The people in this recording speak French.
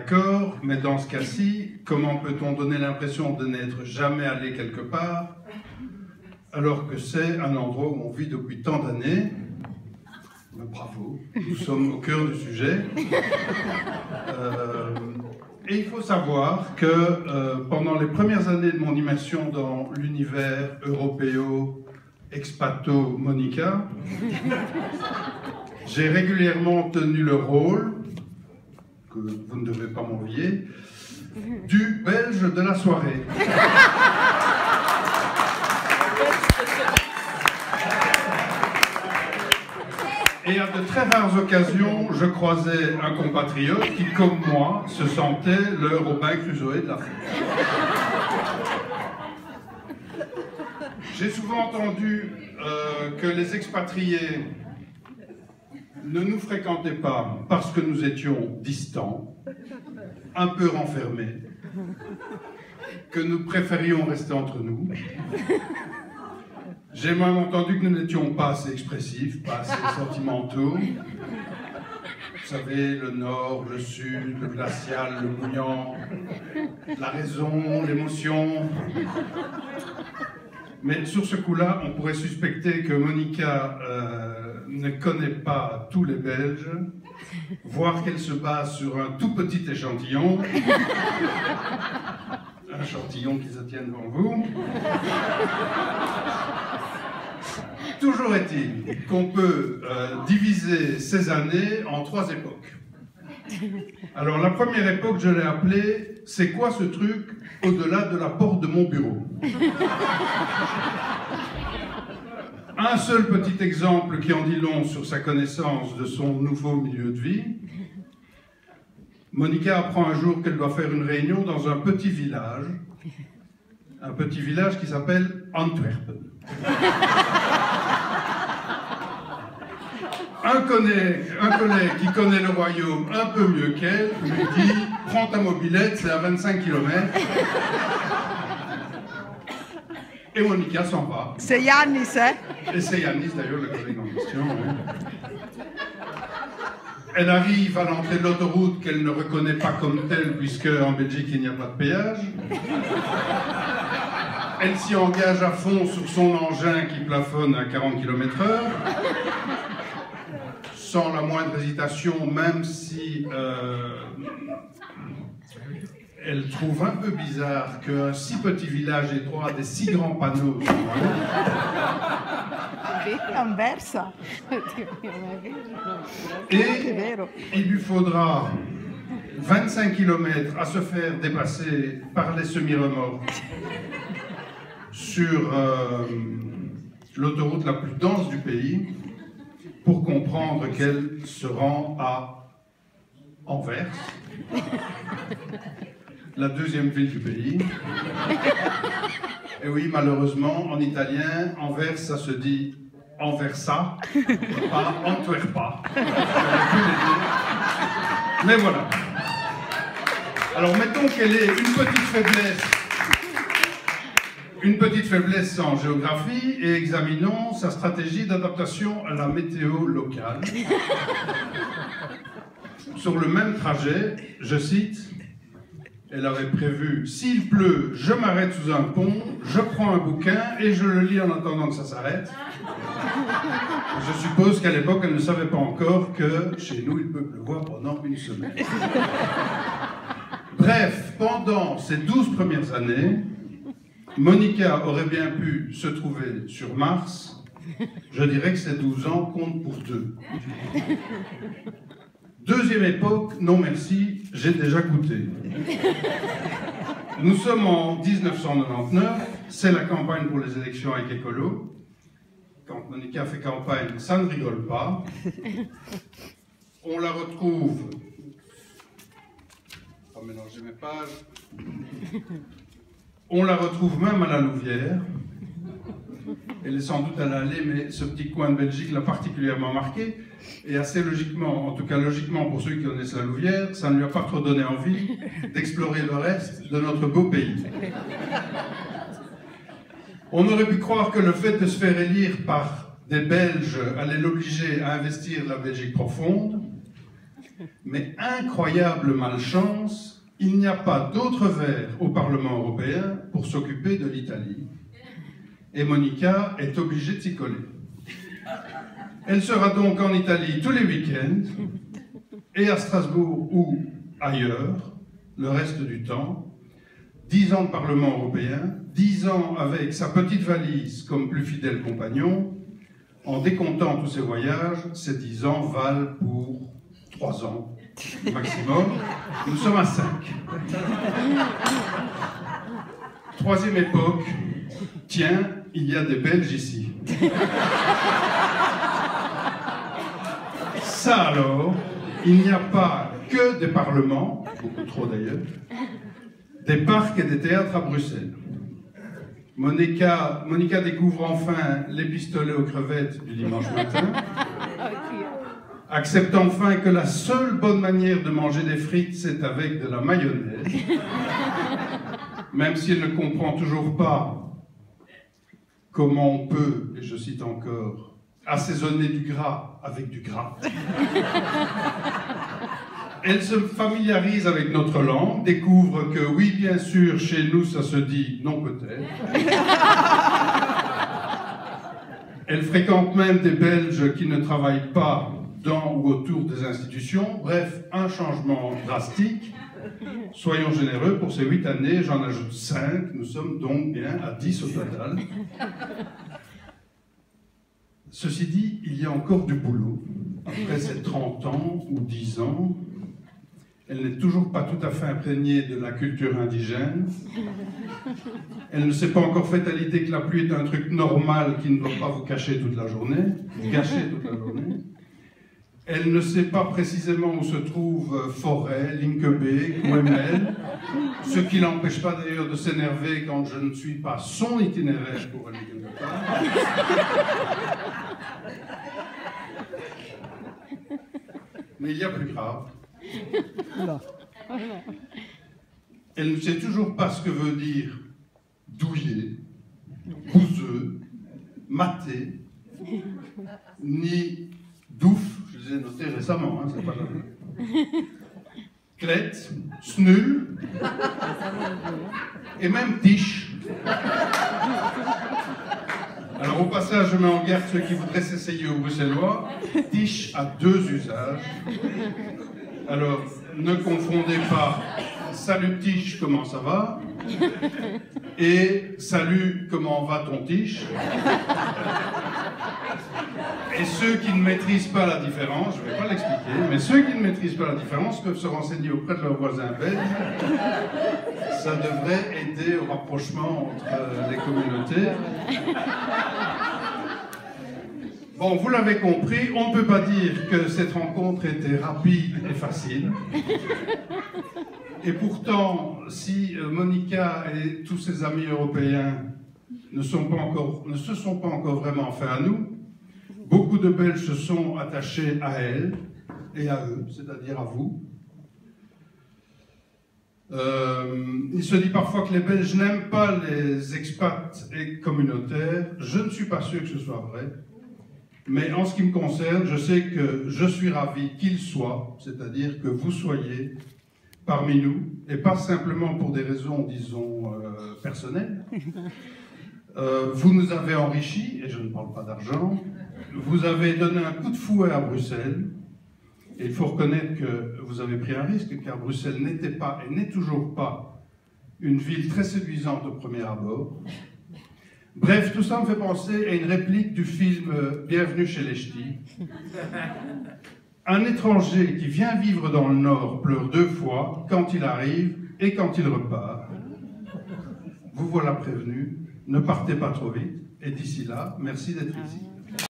D'accord, mais dans ce cas-ci, comment peut-on donner l'impression de n'être jamais allé quelque part alors que c'est un endroit où on vit depuis tant d'années? Bravo, nous sommes au cœur du sujet. Euh, et il faut savoir que euh, pendant les premières années de mon immersion dans l'univers européo, expato, Monica, j'ai régulièrement tenu le rôle, que vous ne devez pas m'envier, du belge de la soirée. Et à de très rares occasions, je croisais un compatriote qui, comme moi, se sentait le Robin Crusoe de la fête. J'ai souvent entendu euh, que les expatriés ne nous fréquentaient pas parce que nous étions distants, un peu renfermés, que nous préférions rester entre nous. J'ai même entendu que nous n'étions pas assez expressifs, pas assez sentimentaux. Vous savez, le nord, le sud, le glacial, le mouillant, la raison, l'émotion. Mais sur ce coup-là, on pourrait suspecter que Monica euh, ne connaît pas tous les Belges, voire qu'elle se base sur un tout petit échantillon. Un échantillon qui se tient devant vous. Toujours est-il qu'on peut euh, diviser ces années en trois époques. Alors la première époque, je l'ai appelée « C'est quoi ce truc au-delà de la porte de mon bureau ?» Un seul petit exemple qui en dit long sur sa connaissance de son nouveau milieu de vie. Monica apprend un jour qu'elle doit faire une réunion dans un petit village, un petit village qui s'appelle Antwerpen. Un collègue, qui connaît le royaume un peu mieux qu'elle lui dit Prends ta mobilette, c'est à 25 km. Et Monica s'en va. C'est Yannis, hein Et c'est Yannis d'ailleurs, le collègue en question. Elle arrive à l'entrée de l'autoroute qu'elle ne reconnaît pas comme telle, puisque en Belgique il n'y a pas de péage. Elle s'y engage à fond sur son engin qui plafonne à 40 km/h sans la moindre hésitation, même si euh, elle trouve un peu bizarre qu'un si petit village ait droit à des si grands panneaux. Et il lui faudra 25 km à se faire dépasser par les semi-remorques sur euh, l'autoroute la plus dense du pays pour comprendre qu'elle se rend à Anvers, la deuxième ville du pays. Et oui, malheureusement, en italien, Anvers, ça se dit Anversa, pas Antwerpa. Mais voilà. Alors mettons qu'elle ait une petite faiblesse une petite faiblesse en géographie et examinons sa stratégie d'adaptation à la météo locale. Sur le même trajet, je cite, elle avait prévu S'il pleut, je m'arrête sous un pont, je prends un bouquin et je le lis en attendant que ça s'arrête. Je suppose qu'à l'époque, elle ne savait pas encore que chez nous, il peut pleuvoir pendant une semaine. Bref, pendant ces douze premières années, Monica aurait bien pu se trouver sur Mars. Je dirais que ces 12 ans comptent pour deux. Deuxième époque, non merci, j'ai déjà goûté. Nous sommes en 1999, c'est la campagne pour les élections avec Écolo. Quand Monica fait campagne, ça ne rigole pas. On la retrouve. On la retrouve même à la Louvière. Elle est sans doute à l'aller, mais ce petit coin de Belgique l'a particulièrement marqué. Et assez logiquement, en tout cas logiquement pour ceux qui connaissent la Louvière, ça ne lui a pas trop donné envie d'explorer le reste de notre beau pays. On aurait pu croire que le fait de se faire élire par des Belges allait l'obliger à investir la Belgique profonde. Mais incroyable malchance, il n'y a pas d'autre verre au Parlement européen pour s'occuper de l'Italie. Et Monica est obligée de s'y coller. Elle sera donc en Italie tous les week-ends, et à Strasbourg ou ailleurs, le reste du temps. Dix ans de Parlement européen, dix ans avec sa petite valise comme plus fidèle compagnon. En décomptant tous ses voyages, ces dix ans valent pour trois ans maximum. Nous sommes à cinq. Troisième époque, tiens, il y a des Belges ici. Ça alors, il n'y a pas que des parlements, beaucoup trop d'ailleurs, des parcs et des théâtres à Bruxelles. Monica, Monica découvre enfin les pistolets aux crevettes du dimanche matin, accepte enfin que la seule bonne manière de manger des frites, c'est avec de la mayonnaise, même si elle ne comprend toujours pas comment on peut, et je cite encore, assaisonner du gras avec du gras? Elle se familiarise avec notre langue, découvre que oui, bien sûr, chez nous, ça se dit non peut-être. Elle fréquente même des Belges qui ne travaillent pas dans ou autour des institutions. Bref, un changement drastique. Soyons généreux, pour ces huit années, j'en ajoute cinq. Nous sommes donc bien à dix au total. Ceci dit, il y a encore du boulot. Après ces 30 ans ou 10 ans, elle n'est toujours pas tout à fait imprégnée de la culture indigène. Elle ne s'est pas encore faite à l'idée que la pluie est un truc normal qui ne doit pas vous cacher toute la journée, vous gâcher toute la journée. Elle ne sait pas précisément où se trouve euh, Forêt, Linkeby, Ouemel, ce qui l'empêche pas d'ailleurs de s'énerver quand je ne suis pas son itinéraire pour aller quelque part. Mais il y a plus grave. Elle ne sait toujours pas ce que veut dire douiller, bouseux, maté, ni douf, notés récemment, hein, c'est pas la Clette, snul, et même tiche. Alors au passage, je mets en garde ceux qui voudraient s'essayer au bruxellois. Tiche a deux usages. Alors, ne confondez pas salut Tiche, comment ça va et salut, comment va ton Tiche Et ceux qui ne maîtrisent pas la différence, je ne vais pas l'expliquer, mais ceux qui ne maîtrisent pas la différence peuvent se renseigner auprès de leurs voisins belges. Ça devrait aider au rapprochement entre les communautés. Bon, vous l'avez compris, on ne peut pas dire que cette rencontre était rapide et facile. Et pourtant, si euh, Monica et tous ses amis européens ne, sont pas encore, ne se sont pas encore vraiment faits à nous, beaucoup de Belges se sont attachés à elle et à eux, c'est-à-dire à vous. Euh, il se dit parfois que les Belges n'aiment pas les expats et communautaires. Je ne suis pas sûr que ce soit vrai. Mais en ce qui me concerne, je sais que je suis ravi qu'il soit, c'est-à-dire que vous soyez parmi nous, et pas simplement pour des raisons, disons, euh, personnelles. Euh, vous nous avez enrichis, et je ne parle pas d'argent, vous avez donné un coup de fouet à Bruxelles, et il faut reconnaître que vous avez pris un risque, car Bruxelles n'était pas et n'est toujours pas une ville très séduisante au premier abord. Bref, tout ça me fait penser à une réplique du film Bienvenue chez les Ch'tis. Un étranger qui vient vivre dans le Nord pleure deux fois, quand il arrive et quand il repart. Vous voilà prévenu, ne partez pas trop vite, et d'ici là, merci d'être ici.